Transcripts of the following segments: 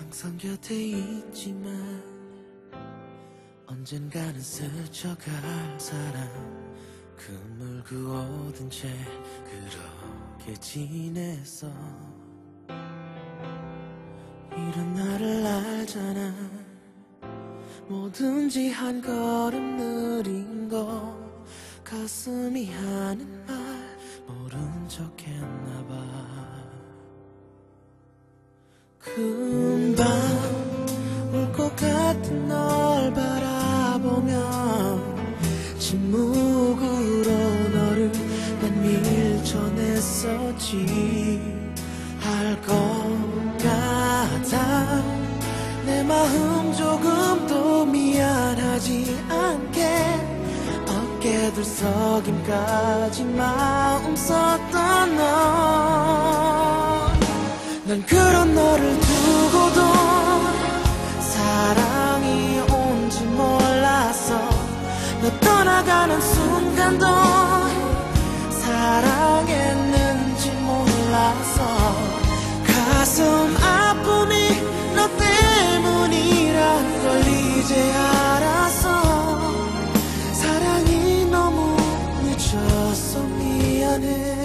항상 곁에 있지만 언젠가는 스쳐갈 사람 그물 그어둔 채 그렇게 지냈어 이런 나를 알잖아. 뭐든지 한 걸음 느린 거 가슴이 하는 말 모른 척 했나 봐. 금 마음 조금 도 미안하지 않게 어깨 들썩임까지 마음 썼던 넌난 그런 너를 이제 알았어 사랑이 너무 늦었어? 미안해.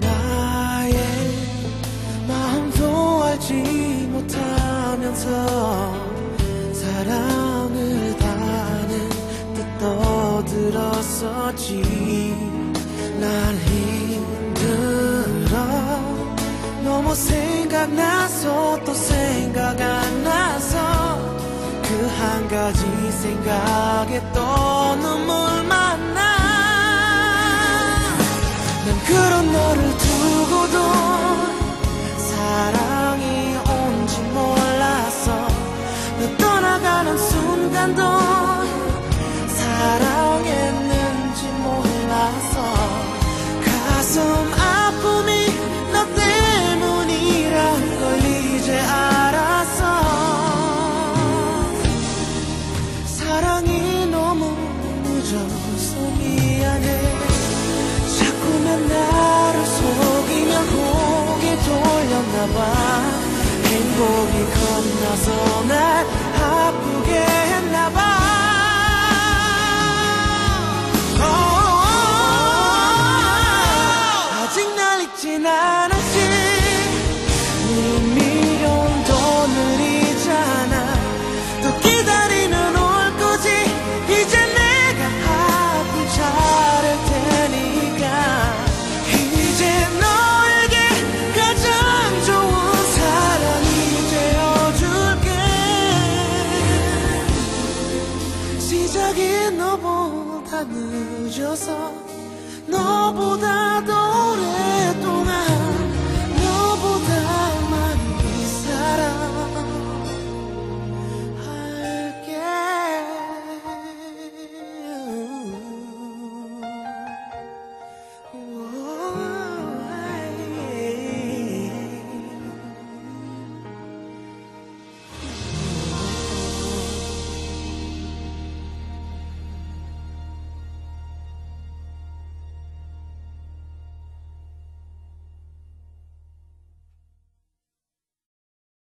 나의 마음도 알지 못하면서 듯 떠들었었지. 난 힘들어. 너무 생각나서 또 생각 안 나서 그 한 가지 생각에 또 눈물만 나. 난 그런 너 겁나서 날 아프게 했나봐. 아직 날 잊진 않았 여기 너보다 늦어서 너보다 더 오래